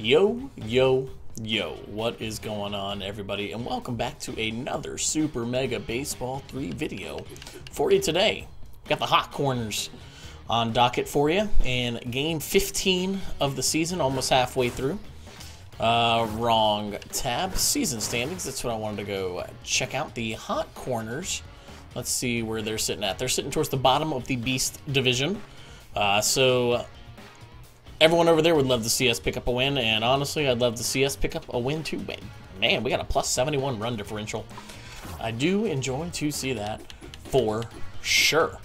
Yo, yo, yo, what is going on, everybody? And welcome back to another Super Mega Baseball 3 video for you today. Got the hot corners on docket for you, and game 15 of the season, almost halfway through. Uh, wrong tab, season standings, that's what I wanted to go check out. The hot corners, let's see where they're sitting at. They're sitting towards the bottom of the Beast division. Uh, so everyone over there would love to see us pick up a win, and honestly, I'd love to see us pick up a win too. Man, we got a plus 71 run differential. I do enjoy to see that for sure.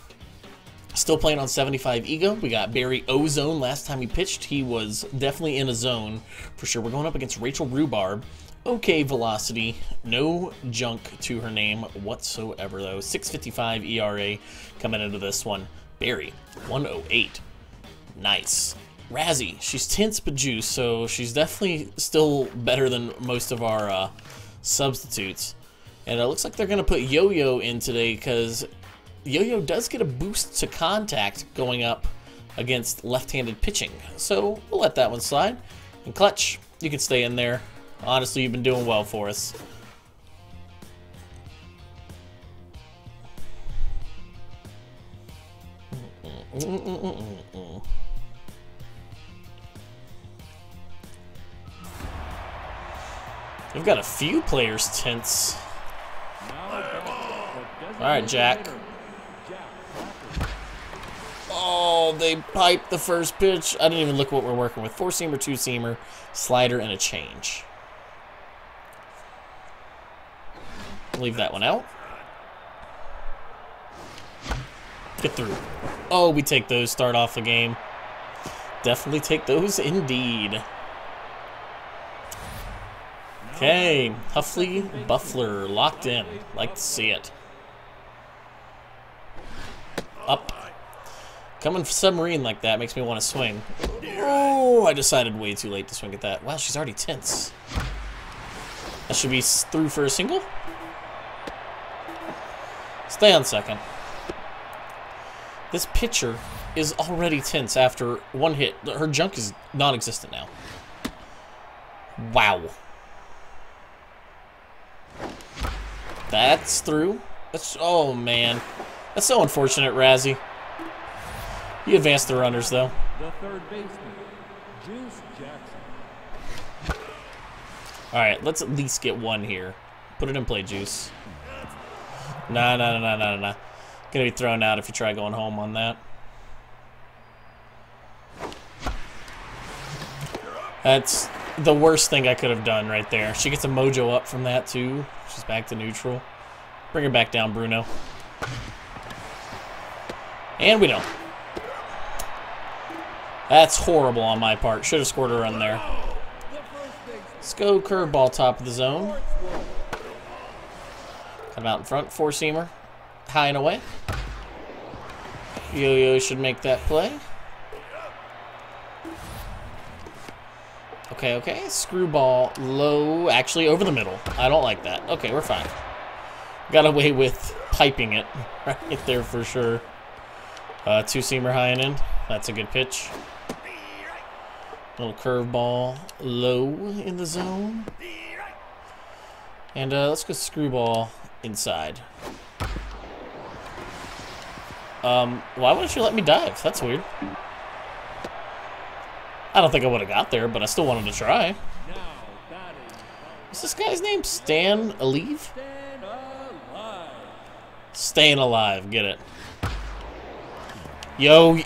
Still playing on 75 Ego. We got Barry Ozone. Last time he pitched, he was definitely in a zone for sure. We're going up against Rachel Rhubarb. Okay velocity. No junk to her name whatsoever, though. 655 ERA coming into this one. Barry, 108. Nice. Razzie, she's tense but juice, so she's definitely still better than most of our uh, substitutes. And it looks like they're going to put Yo-Yo in today because Yo-Yo does get a boost to contact going up against left-handed pitching. So we'll let that one slide. And Clutch, you can stay in there. Honestly, you've been doing well for us. Mm -mm -mm We've got a few players tense. Alright, Jack. Oh, they piped the first pitch. I didn't even look what we're working with. Four-seamer, two-seamer, slider, and a change. Leave that one out. Get through. Oh, we take those, start off the game. Definitely take those indeed. Okay, Huffley Buffler locked in. Like to see it. Up. Coming submarine like that makes me want to swing. Oh, I decided way too late to swing at that. Wow, she's already tense. That should be through for a single. Stay on second. This pitcher is already tense after one hit. Her junk is non-existent now. Wow. That's through. That's oh man. That's so unfortunate, Razzie. You advanced the runners though. The third baseman, Juice Jackson. Alright, let's at least get one here. Put it in play, Juice. Nah, nah, nah, nah, nah, nah. Gonna be thrown out if you try going home on that. That's the worst thing I could have done right there. She gets a mojo up from that, too. She's back to neutral. Bring her back down, Bruno. And we don't. That's horrible on my part. Should have scored a run there. Let's go curveball top of the zone. Come out in front, four-seamer. High and away. Yo-Yo should make that play. Okay, okay. Screwball low, actually over the middle. I don't like that. Okay, we're fine. Got away with piping it right there for sure. Uh, two-seamer high and in. That's a good pitch. Little curveball low in the zone. And uh, let's go screwball inside. Um, why wouldn't you let me dive? That's weird. I don't think I would have got there, but I still wanted to try. Is this guy's name? Stan Alive? Staying alive, get it. Yo.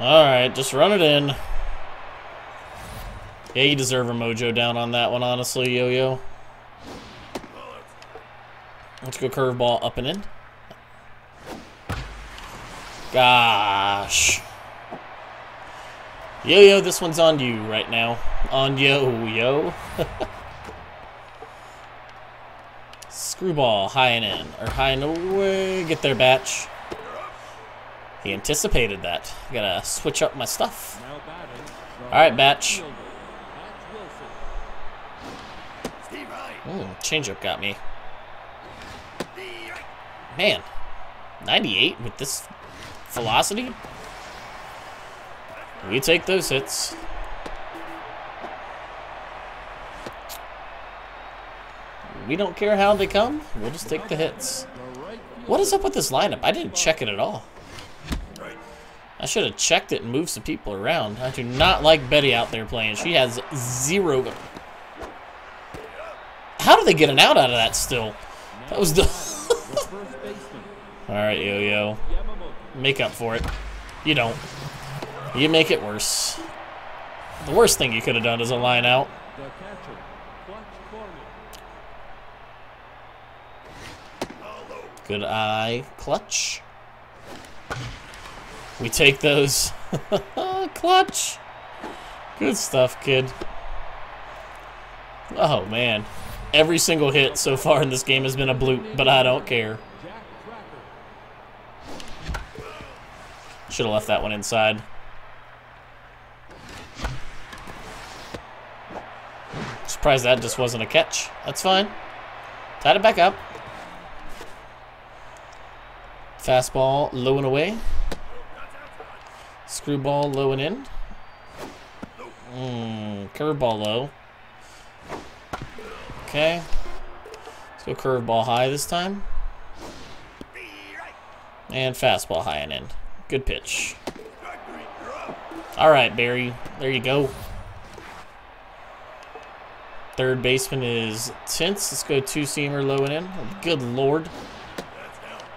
Alright, just run it in. Yeah, you deserve a mojo down on that one, honestly, Yo-Yo. Let's go curveball up and in. Gosh. Yo-Yo, this one's on you right now. On yo-yo. Screwball, high and in. Or high and away. Get there, Batch. He anticipated that. Gotta switch up my stuff. Alright, Batch. Ooh, changeup got me. Man, 98 with this velocity? We take those hits. We don't care how they come. We'll just take the hits. What is up with this lineup? I didn't check it at all. I should have checked it and moved some people around. I do not like Betty out there playing. She has zero. How do they get an out out of that still? That was the. All right, Yo-Yo. Make up for it. You don't. You make it worse. The worst thing you could have done is a line out. Good eye. Clutch. We take those. Clutch. Good stuff, kid. Oh, man. Every single hit so far in this game has been a bloop, but I don't care. Should have left that one inside. Surprised that just wasn't a catch. That's fine. Tied it back up. Fastball low and away. Screwball low and in. Mm, curveball low. Okay. Let's go curveball high this time. And fastball high and in. Good pitch. All right, Barry. There you go. Third baseman is Tense. Let's go two-seamer low and in. Good lord.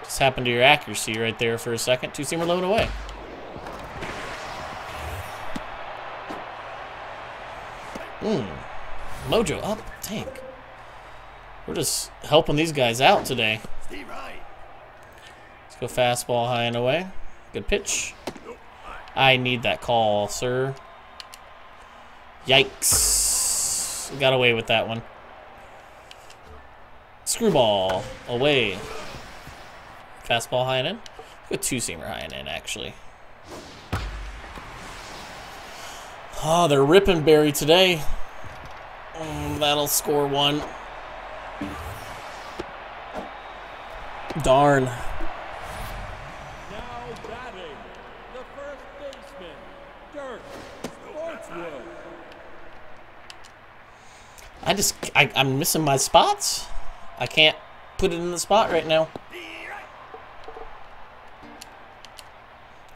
Just happened to your accuracy right there for a second. Two-seamer low and away. Hmm. Mojo up. Tank. We're just helping these guys out today. Let's go fastball high and away. Good pitch. I need that call, sir. Yikes. Got away with that one. Screwball. Away. Fastball high and in. Good two-seamer high and in, actually. Oh, they're ripping Barry today. Mm, that'll score one. Darn. Now batting, the first baseman, Dirk Sportswood. I just, I, I'm missing my spots. I can't put it in the spot right now.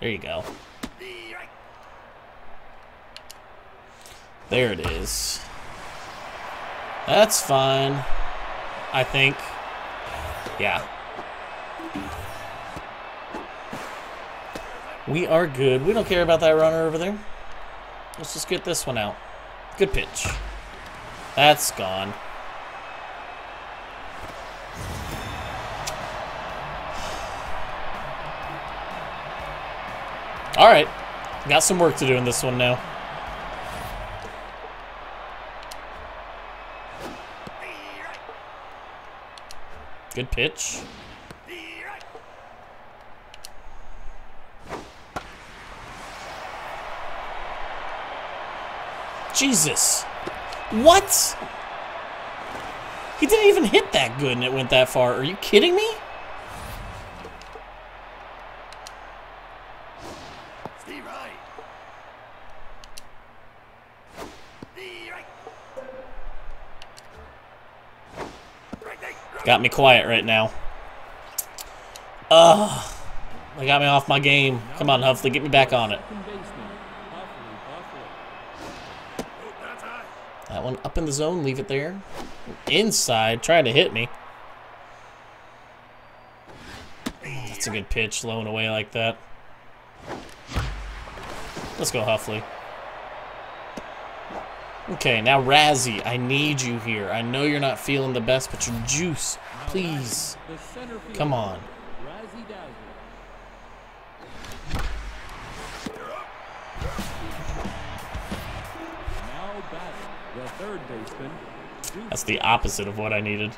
There you go. There it is. That's fine. I think. Yeah. We are good. We don't care about that runner over there. Let's just get this one out. Good pitch. That's gone. All right. Got some work to do in this one now. Good pitch. Jesus. What? He didn't even hit that good and it went that far. Are you kidding me? Got me quiet right now. Ugh. They got me off my game. Come on, Huffley, get me back on it. Second baseman, Huffley Buffalo. That one up in the zone, leave it there. Inside, trying to hit me. That's a good pitch, low and away like that. Let's go, Huffley. Okay, now Razzie, I need you here. I know you're not feeling the best, but your juice, please. Come on. Third baseman, That's the opposite of what I needed.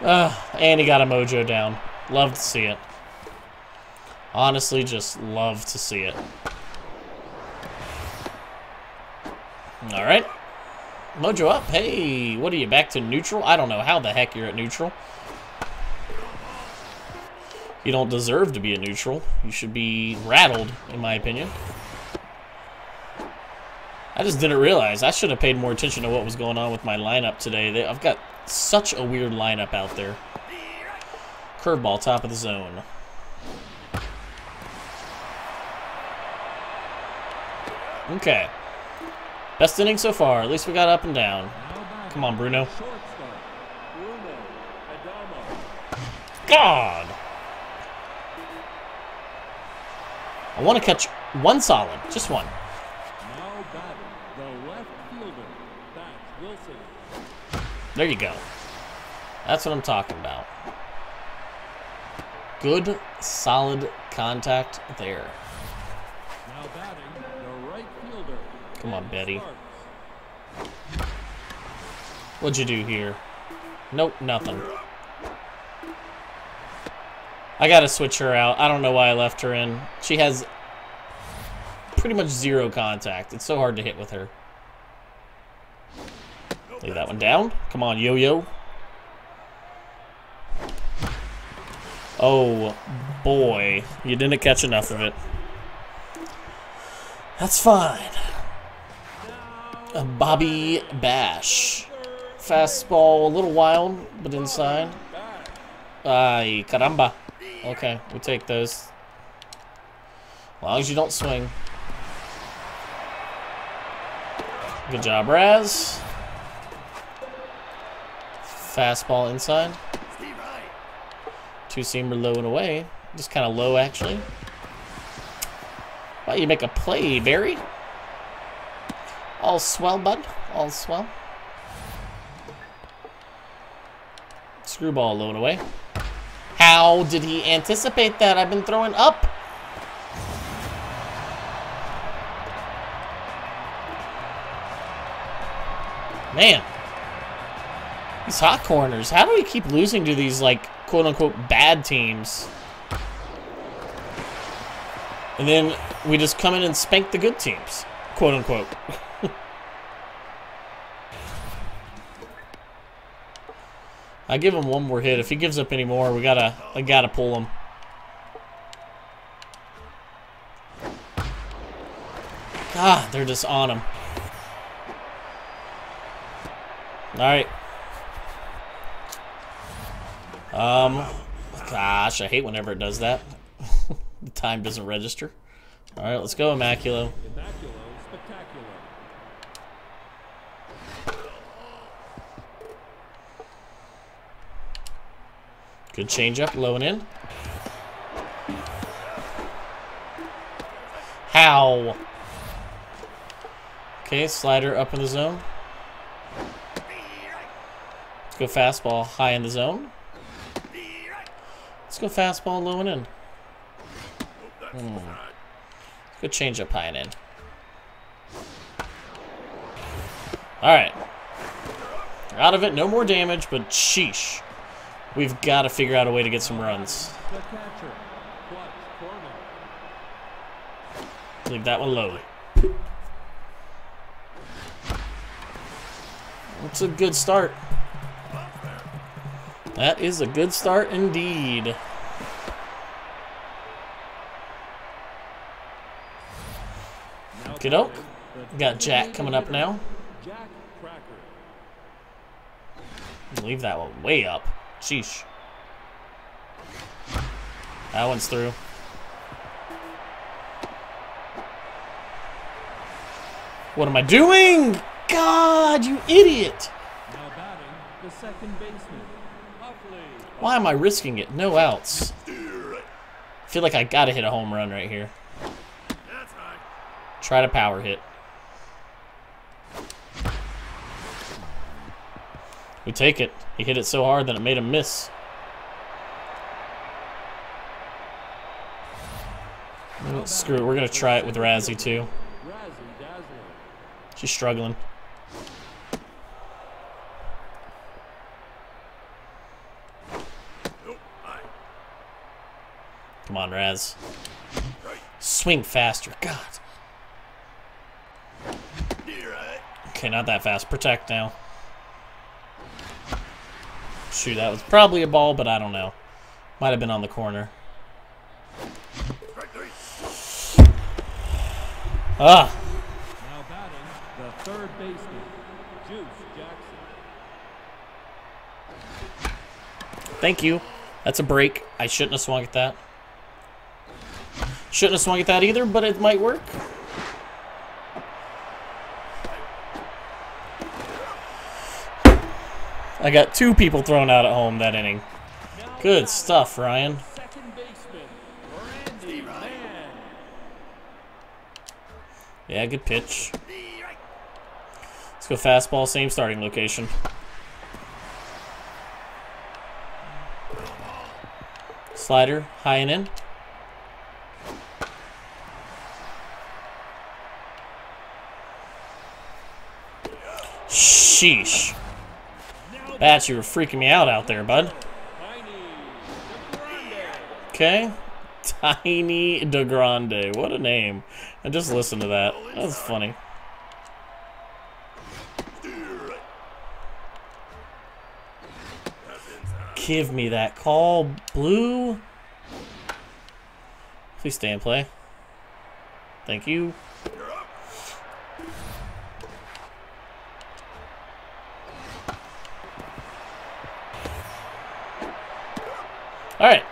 Uh, and he got a mojo down. Love to see it. Honestly, just love to see it. All right. Mojo up. Hey, what are you, back to neutral? I don't know how the heck you're at neutral. You don't deserve to be a neutral. You should be rattled, in my opinion. I just didn't realize. I should have paid more attention to what was going on with my lineup today. They, I've got such a weird lineup out there. Curveball, top of the zone. Okay. Best inning so far. At least we got up and down. Come on, Bruno. God! I want to catch one solid. Just one. Now batting, the left fielder, that's Wilson. There you go. That's what I'm talking about. Good, solid contact there. Now batting, the right fielder. Come on, Betty. What'd you do here? Nope, nothing. I gotta switch her out. I don't know why I left her in. She has pretty much zero contact. It's so hard to hit with her. Leave that one down. Come on, yo-yo. Oh, boy. You didn't catch enough of it. That's fine. Bobby Bash. Fastball, a little wild, but inside. Ay, caramba. Okay, we take those. As long as you don't swing. Good job, Raz. Fastball inside. Two seamer low and away. Just kind of low, actually. Why you make a play, Barry? All swell, bud. All swell. Screwball low and away. How did he anticipate that? I've been throwing up. Man. These hot corners. How do we keep losing to these, like, quote-unquote bad teams? And then we just come in and spank the good teams, quote-unquote. I give him one more hit. If he gives up any more, we gotta, I gotta pull him. God, they're just on him. All right. Um, gosh, I hate whenever it does that. the time doesn't register. All right, let's go, Immaculo. Good changeup, low and in. How? Okay, slider up in the zone. Let's go fastball high in the zone. Let's go fastball low and in. Hmm. Good changeup high and in. Alright. Out of it, no more damage, but sheesh. We've got to figure out a way to get some runs. Leave that one low. It's a good start. That is a good start indeed. Kiddo. Got Jack coming up now. Leave that one way up. Sheesh. That one's through. What am I doing? God, you idiot! Now batting, the second baseman. Why am I risking it? No outs. I feel like I gotta hit a home run right here. Try to power hit. We take it. He hit it so hard that it made him miss. Screw it. We're gonna try it with Razzie too. She's struggling. on, Rez, Swing faster. God. Okay, not that fast. Protect now. Shoot, that was probably a ball, but I don't know. Might have been on the corner. Ah. Now batting the third baseman, Juice Jackson. Thank you. That's a break. I shouldn't have swung at that. Shouldn't have swung at that either, but it might work. I got two people thrown out at home that inning. Good stuff, Ryan. Yeah, good pitch. Let's go fastball, same starting location. Slider, high and in. Sheesh. Bats, you were freaking me out out there, bud. Okay. Tiny DeGrande. What a name. And just listen to that. That's funny. Give me that call, Blue. Please stay and play. Thank you. All right.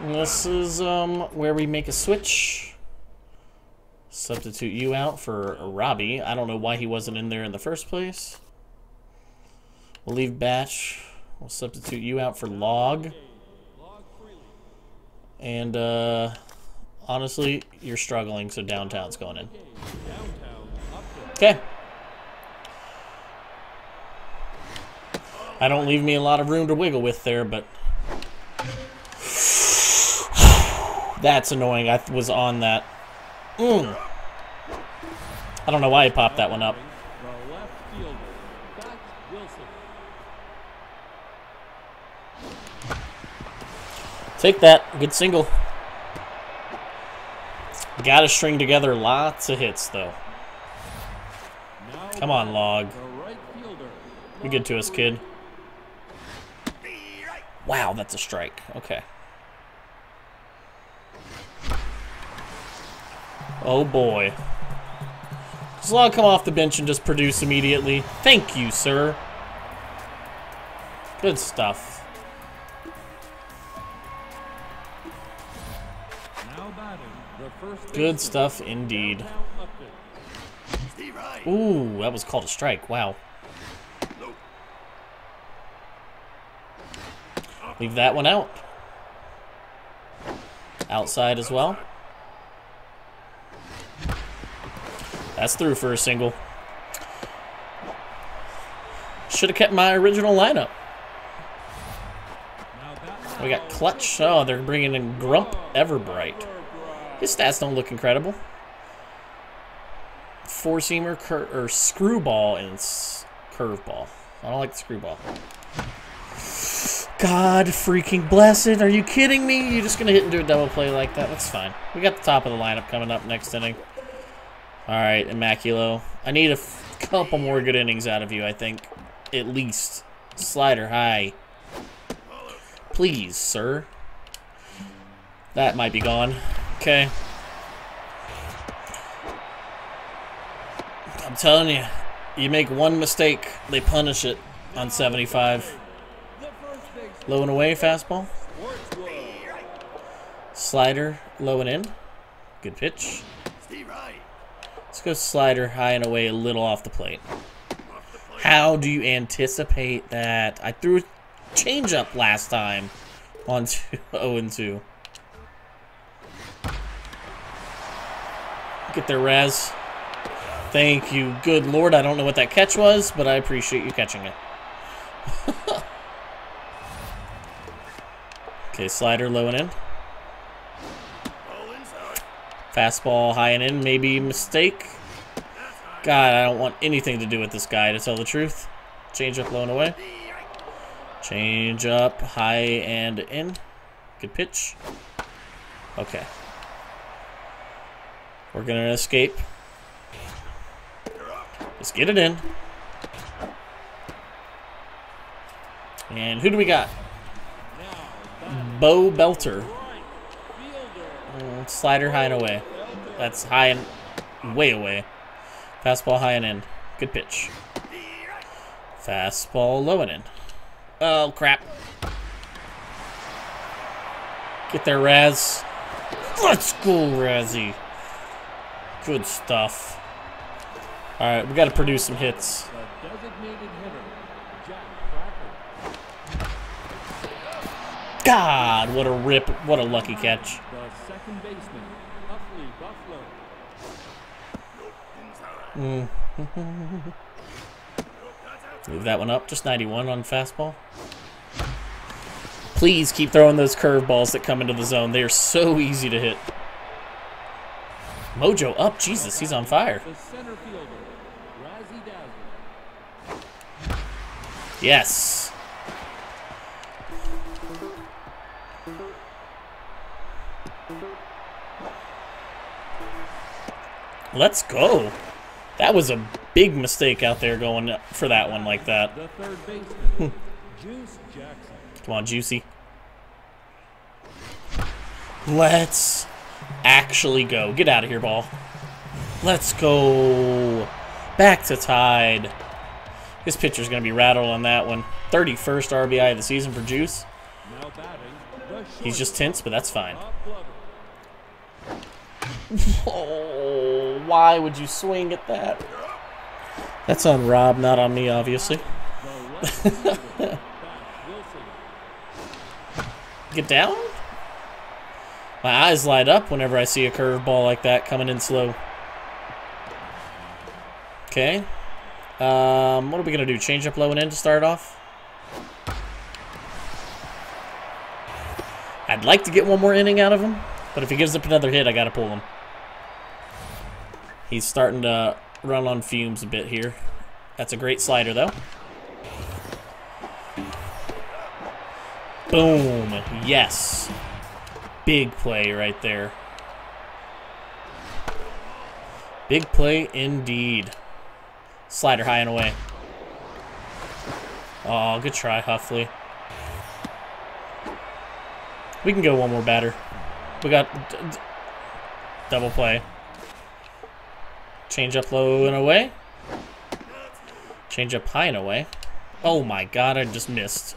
This is um where we make a switch. Substitute you out for Robbie. I don't know why he wasn't in there in the first place. We'll leave Batch. We'll substitute you out for Log. And uh honestly, you're struggling, so downtown's going in. Okay. I don't leave me a lot of room to wiggle with there, but that's annoying. I was on that. Mm. I don't know why he popped that one up. Take that. Good single. Got to string together lots of hits, though. Come on, Log. Fielder. Be good to us, kid. Wow, that's a strike. Okay. Oh boy. Does Log come off the bench and just produce immediately? Thank you, sir. Good stuff. Now batting, the first Good stuff indeed. Ooh, that was called a strike. Wow. Leave that one out. Outside as well. That's through for a single. Should have kept my original lineup. We got Clutch. Oh, they're bringing in Grump Everbright. His stats don't look incredible. Four seamer or screwball and curveball. I don't like the screwball. God freaking blessed. Are you kidding me? You're just going to hit and do a double play like that? That's fine. We got the top of the lineup coming up next inning. All right, Immaculo. I need a couple more good innings out of you, I think. At least. Slider high. Please, sir. That might be gone. Okay. I'm telling you, you make one mistake, they punish it on 75. Low and away fastball. Slider, low and in. Good pitch. Let's go slider high and away a little off the plate. How do you anticipate that? I threw a changeup last time on 2 0 and 2. Get there, Raz. Thank you. Good lord, I don't know what that catch was, but I appreciate you catching it. okay, slider low and in. Fastball high and in, maybe mistake. God, I don't want anything to do with this guy, to tell the truth. Change up low and away. Change up high and in. Good pitch. Okay. We're gonna escape. Let's get it in. And who do we got? Bo Belter. Mm, Slider high and away. That's high and way away. Fastball high and in. Good pitch. Fastball low and in. Oh, crap. Get there, Raz. Let's go, Razzie. Good stuff. All right, we got to produce some hits. The designated hitter, Jack Cracker. God, what a rip. What a lucky catch. The second baseman, Huffley Buffalo. Move that one up. Just 91 on fastball. Please keep throwing those curveballs that come into the zone. They are so easy to hit. Mojo up. Jesus, he's on fire. The center fielder, Razzie Dazzle. Yes. Let's go. That was a big mistake out there going for that one like that. Baseman, hmm. Come on, Juicy. Let's actually go. Get out of here, ball. Let's go. Back to tied. This pitcher's going to be rattled on that one. 31st RBI of the season for Juice. Now batting, the He's just tense, but that's fine. Why would you swing at that? That's on Rob, not on me, obviously. Get down? My eyes light up whenever I see a curveball like that coming in slow. Okay. Um, what are we going to do? Change up low and in to start off? I'd like to get one more inning out of him, but if he gives up another hit, I got to pull him. He's starting to run on fumes a bit here. That's a great slider, though. Boom. Yes. Big play right there. Big play indeed. Slider high and away. Oh, good try, Huffley. We can go one more batter. We got double play. Change up low and away. Change up high and away. Oh my god, I just missed.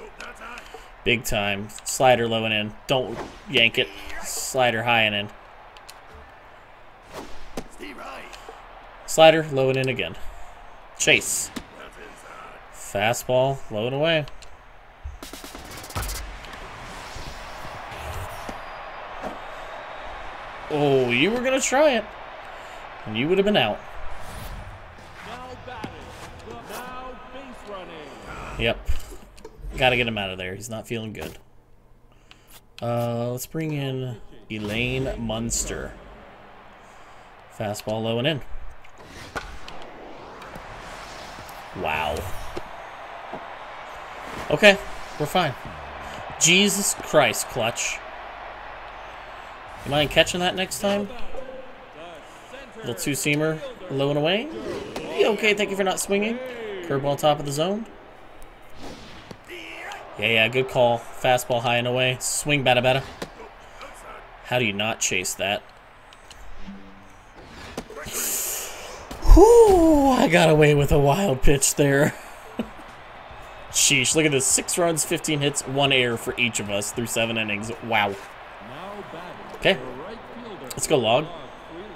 Big time. Slider low and in. Don't yank it. Slider high and in. Slider low and in again. Chase. Fastball low and away. Oh, you were going to try it. And you would have been out. Now now base running. Yep. Gotta get him out of there. He's not feeling good. Uh, let's bring in Elaine Munster. Fastball low and in. Wow. Okay, we're fine. Jesus Christ, Clutch. You mind catching that next time? Little two-seamer, low and away. Okay, thank you for not swinging. Curveball top of the zone. Yeah, yeah, good call. Fastball high and away. Swing, bada bada. How do you not chase that? Whew, I got away with a wild pitch there. Sheesh, look at this. Six runs, 15 hits, one error for each of us through seven innings. Wow. Okay. the right fielder, Let's go, Log. Log Freely.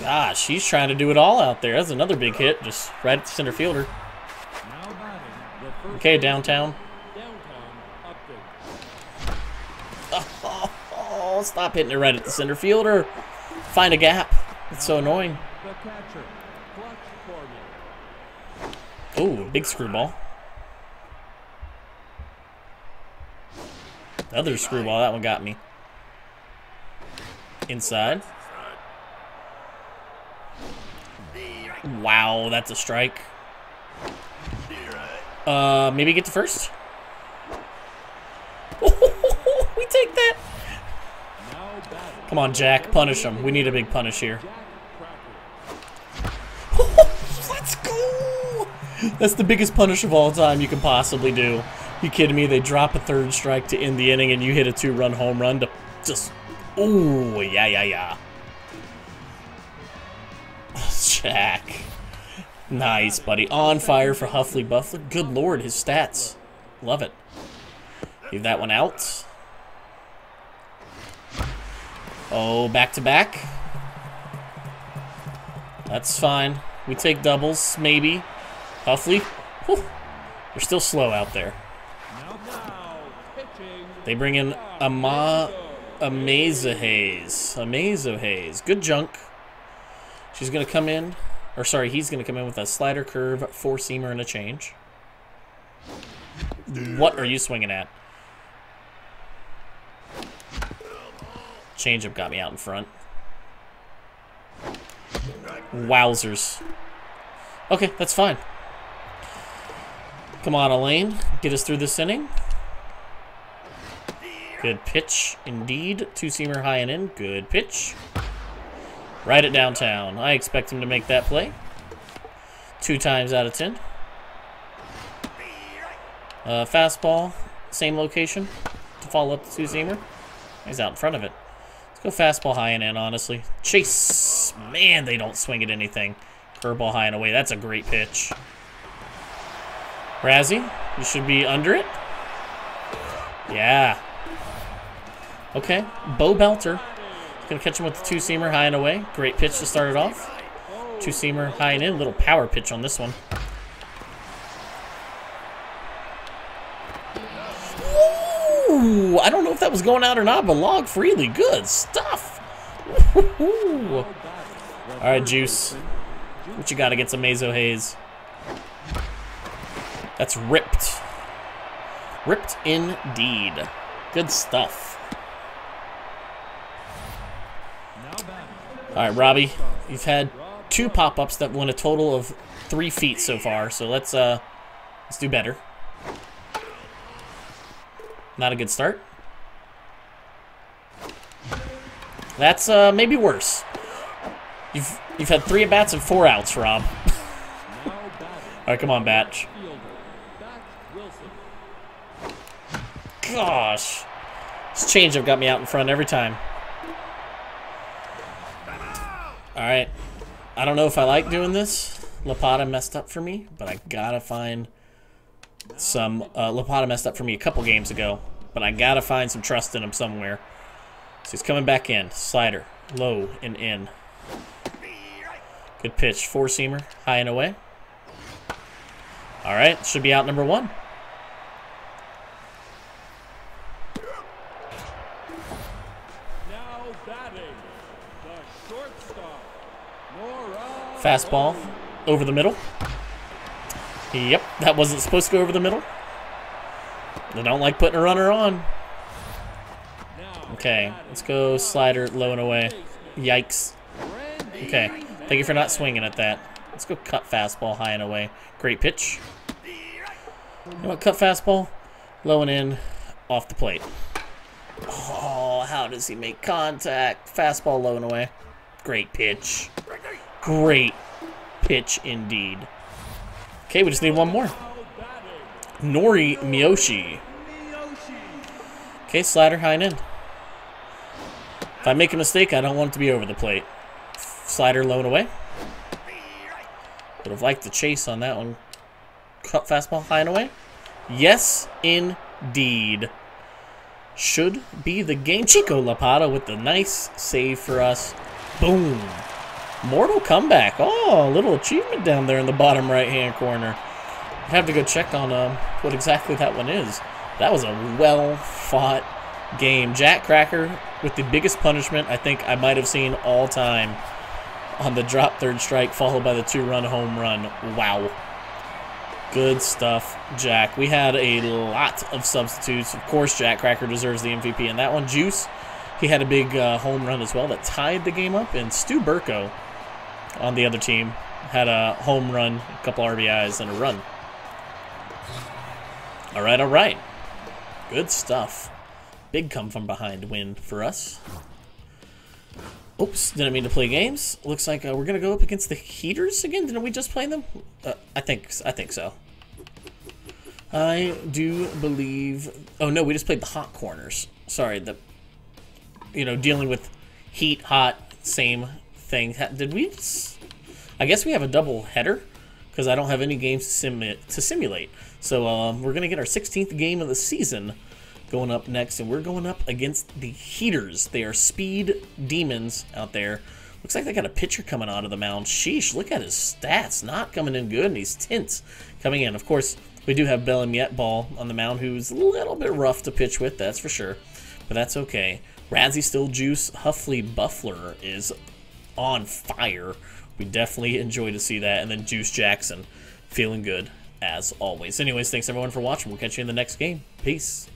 Gosh, he's trying to do it all out there. That's another big hit, just right at the center fielder. Okay, downtown. Update. Oh, stop hitting it right at the center fielder. Find a gap. It's so annoying. Ooh, big screwball. The other screwball, that one got me. Inside. Wow, that's a strike. Uh, maybe get to first? we take that. Come on, Jack. Punish him. We need a big punish here. Let's go! That's the biggest punish of all time you can possibly do. You kidding me? They drop a third strike to end the inning, and you hit a two-run home run to just. Ooh, yeah, yeah, yeah. Jack. Nice, buddy. On fire for Huffley Buffler. Good lord, his stats. Love it. Leave that one out. Oh, back to back. That's fine. We take doubles, maybe. Huffley. Whew. They're still slow out there. They bring in Ama Amaza Hayes. Amaza Hayes. Good junk. She's gonna come in. Or sorry, he's gonna come in with a slider curve, four seamer, and a change. What are you swinging at? Changeup got me out in front. Wowzers. Okay, that's fine. Come on, Elaine. Get us through this inning. Good pitch, indeed. Two-seamer high and in. Good pitch. Right at downtown. I expect him to make that play. Two times out of ten. Uh, fastball, same location to follow up the two-seamer. He's out in front of it. Let's go fastball high and in, honestly. Chase. Man, they don't swing at anything. Curveball high and away. That's a great pitch. Razzie, you should be under it. Yeah. Okay. Bo Belter. Gonna catch him with the two-seamer high and away. Great pitch to start it off. Two-seamer high and in. Little power pitch on this one. Ooh, I don't know if that was going out or not, but log freely. Good stuff. All right, Juice. What you got against Amazo Hayes? That's ripped. Ripped indeed. Good stuff. All right, Robbie. You've had two pop-ups that went a total of three feet so far. So let's uh, let's do better. Not a good start. That's uh, maybe worse. You've you've had three at bats and four outs, Rob. All right, come on, Batch. Gosh, this changeup got me out in front every time. All right, I don't know if I like doing this. Lapata messed up for me, but I gotta find some. Uh, Lapata messed up for me a couple games ago, but I gotta find some trust in him somewhere. So he's coming back in. Slider, low and in. Good pitch. Four seamer, high and away. All right, should be out number one. Fastball over the middle. Yep, that wasn't supposed to go over the middle. They don't like putting a runner on. Okay, let's go slider low and away. Yikes. Okay, thank you for not swinging at that. Let's go cut fastball high and away. Great pitch. You know what, cut fastball, low and in, off the plate. Oh, how does he make contact? Fastball low and away. Great pitch. Great pitch indeed. Okay, we just need one more. Nori Miyoshi. Okay, slider high and in. If I make a mistake, I don't want it to be over the plate. Slider low and away. Would have liked the chase on that one. Cut fastball high and away. Yes, indeed. Should be the game. Chico Lapata with the nice save for us. Boom. Mortal comeback. Oh, a little achievement down there in the bottom right-hand corner. I'd have to go check on um, what exactly that one is. That was a well-fought game. Jack Cracker with the biggest punishment I think I might have seen all time on the drop third strike, followed by the two-run home run. Wow. Good stuff, Jack. We had a lot of substitutes. Of course, Jack Cracker deserves the MVP in that one. Juice, he had a big uh, home run as well that tied the game up. And Stu Burko on the other team had a home run, a couple RBIs, and a run. All right, all right. Good stuff. Big come from behind win for us. Oops, didn't mean to play games. Looks like uh, we're gonna go up against the Heaters again. Didn't we just play them? Uh, I think I think so. I do believe. Oh no, we just played the hot corners. Sorry, the. You know, dealing with heat, hot, same thing. Did we? I guess we have a double header because I don't have any games to, simu- to simulate. So um, we're gonna get our 16th game of the season going up next, and we're going up against the Heaters. They are speed demons out there. Looks like they got a pitcher coming out of the mound. Sheesh, look at his stats. Not coming in good, and he's tints coming in. Of course, we do have Belamiet Ball on the mound, who's a little bit rough to pitch with, that's for sure. But that's okay. Radzi still juice. Huffley Buffler is on fire. We definitely enjoy to see that. And then Juice Jackson feeling good as always. Anyways, thanks everyone for watching. We'll catch you in the next game. Peace.